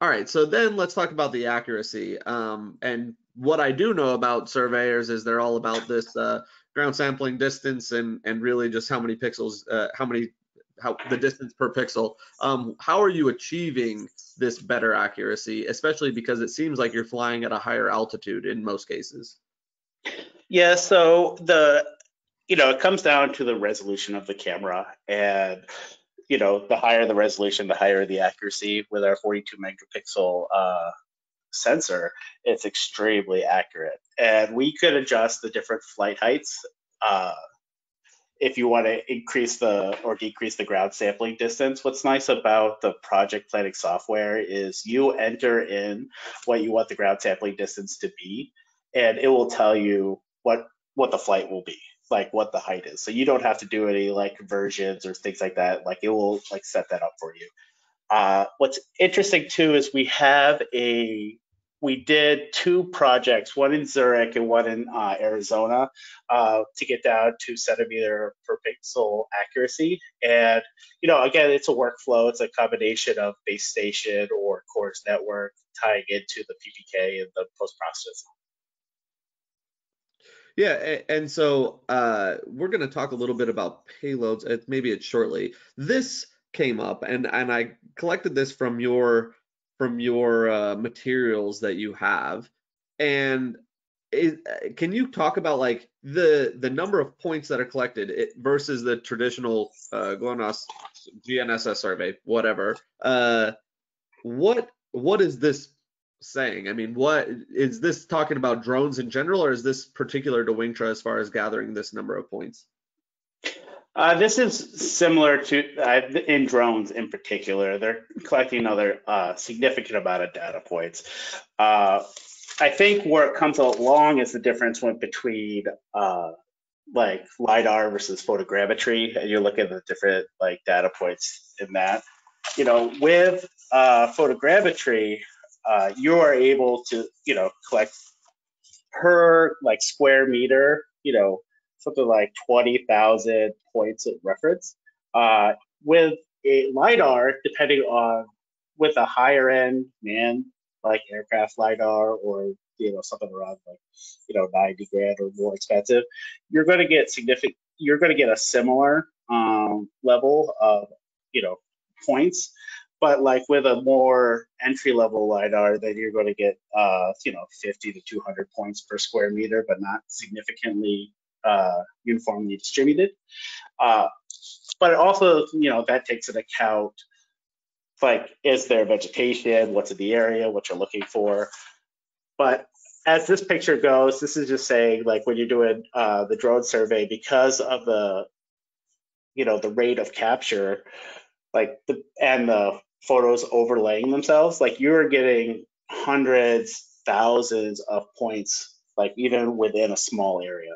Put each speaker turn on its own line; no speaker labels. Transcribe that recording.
All right, so then let's talk about the accuracy. Um, and what I do know about surveyors is they're all about this uh, ground sampling distance and and really just how many pixels, uh, how many, how the distance per pixel. Um, how are you achieving this better accuracy, especially because it seems like you're flying at a higher altitude in most cases?
Yeah, so the you know it comes down to the resolution of the camera and you know, the higher the resolution, the higher the accuracy. With our 42 megapixel uh, sensor, it's extremely accurate. And we could adjust the different flight heights uh, if you want to increase the or decrease the ground sampling distance. What's nice about the project planning software is you enter in what you want the ground sampling distance to be, and it will tell you what what the flight will be like what the height is. So you don't have to do any like conversions or things like that. Like it will like set that up for you. Uh, what's interesting too is we have a we did two projects, one in Zurich and one in uh, Arizona, uh, to get down to centimeter per pixel accuracy. And you know, again, it's a workflow. It's a combination of base station or CORS network tying into the PPK and the post processing.
Yeah, and so uh, we're going to talk a little bit about payloads. Maybe it's shortly. This came up, and and I collected this from your from your uh, materials that you have. And is, can you talk about like the the number of points that are collected it, versus the traditional uh, GLONASS GNSS survey, whatever? Uh, what what is this saying? I mean, what is this talking about drones in general, or is this particular to Wingtra as far as gathering this number of points?
Uh, this is similar to uh, in drones in particular. They're collecting another uh, significant amount of data points. Uh, I think where it comes along is the difference between uh, like lidar versus photogrammetry, and you look at the different like data points in that. You know, with uh, photogrammetry, uh, you are able to, you know, collect per like square meter, you know, something like 20,000 points of reference. Uh, with a LiDAR, depending on with a higher end man, like aircraft LiDAR or, you know, something around like, you know, 90 grand or more expensive, you're going to get significant, you're going to get a similar um, level of, you know, points but like with a more entry level lidar then you're going to get uh, you know 50 to 200 points per square meter but not significantly uh, uniformly distributed. Uh, but also you know that takes into account like is there vegetation? What's in the area? What you're looking for? But as this picture goes this is just saying like when you're doing uh, the drone survey because of the you know the rate of capture like the and the photos overlaying themselves, like you're getting hundreds, thousands of points, like even within a small area.